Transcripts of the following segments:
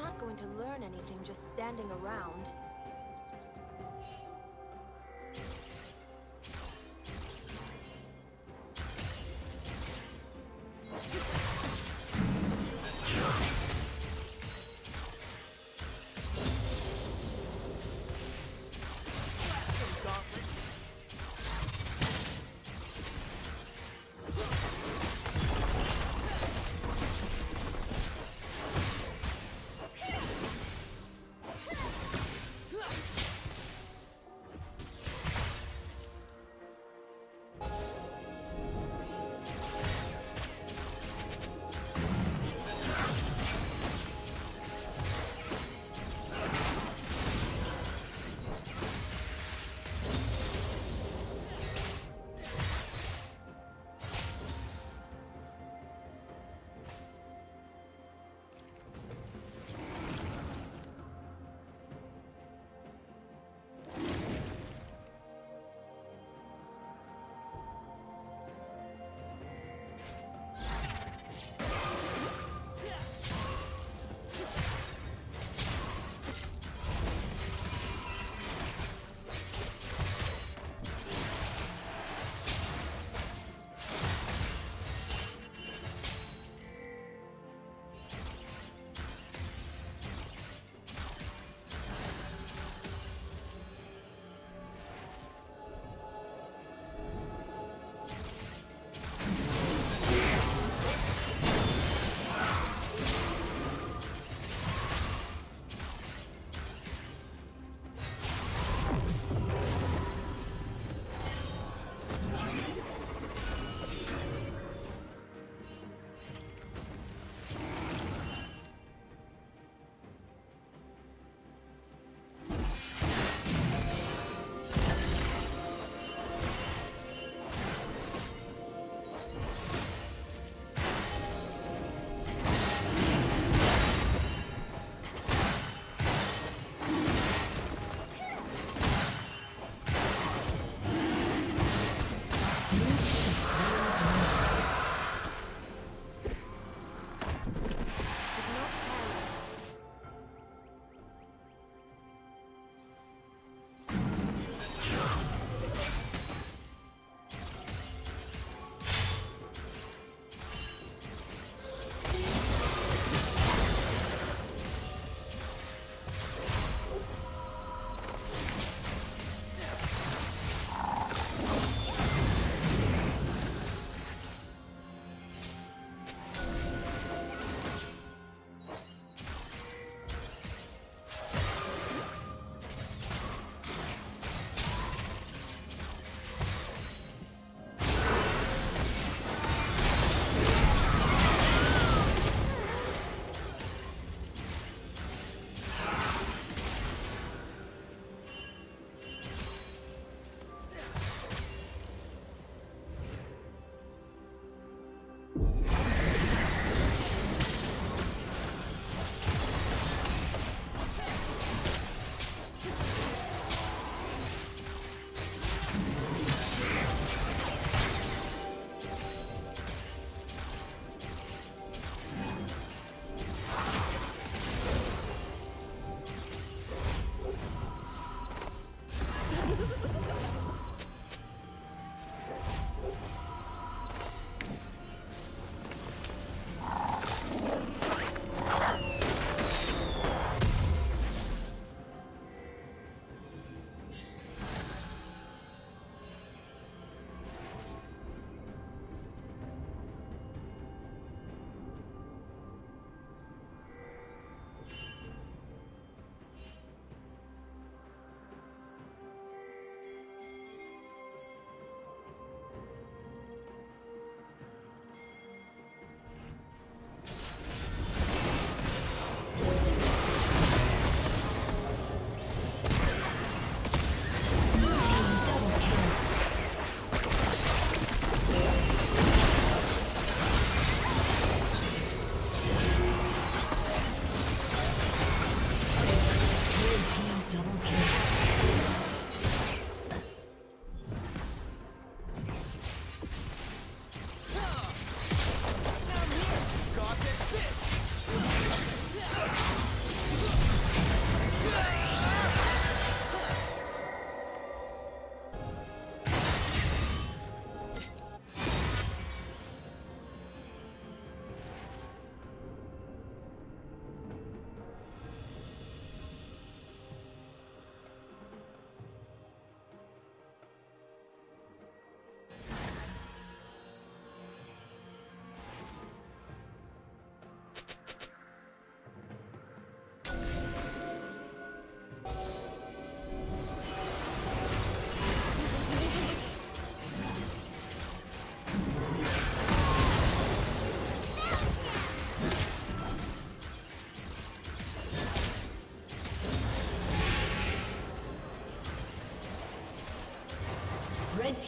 not going to learn anything just standing around.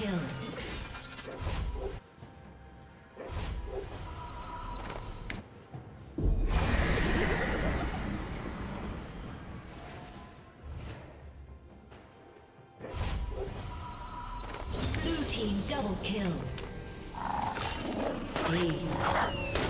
Kill. Blue team double kill. Ace.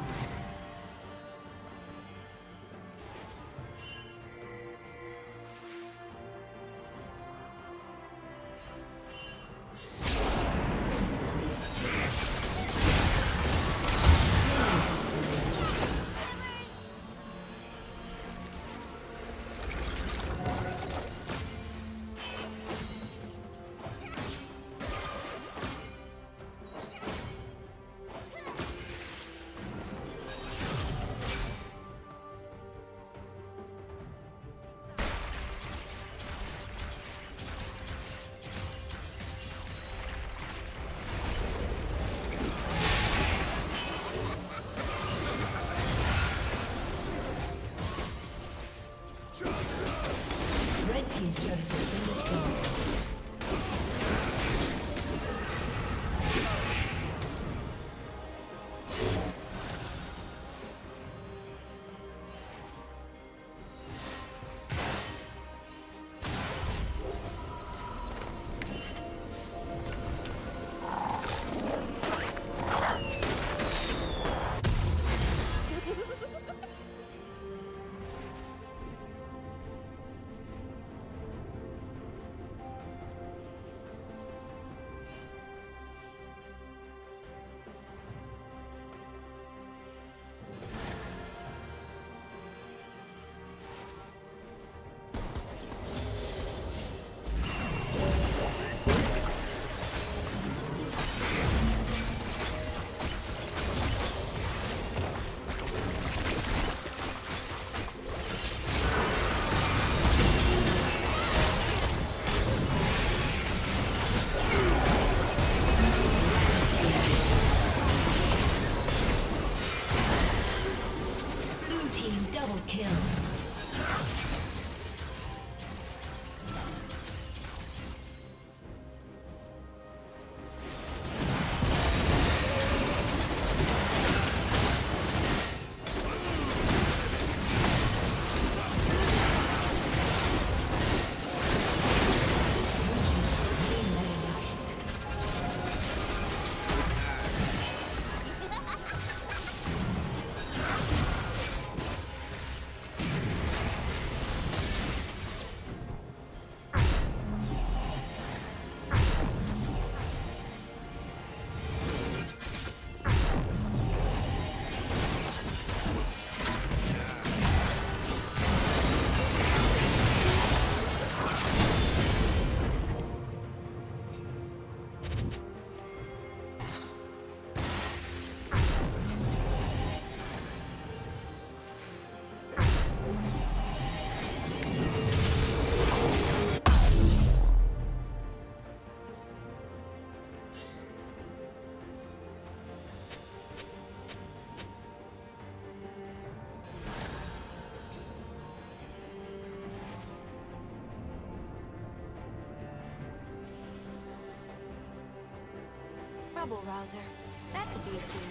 Rouser. That could be a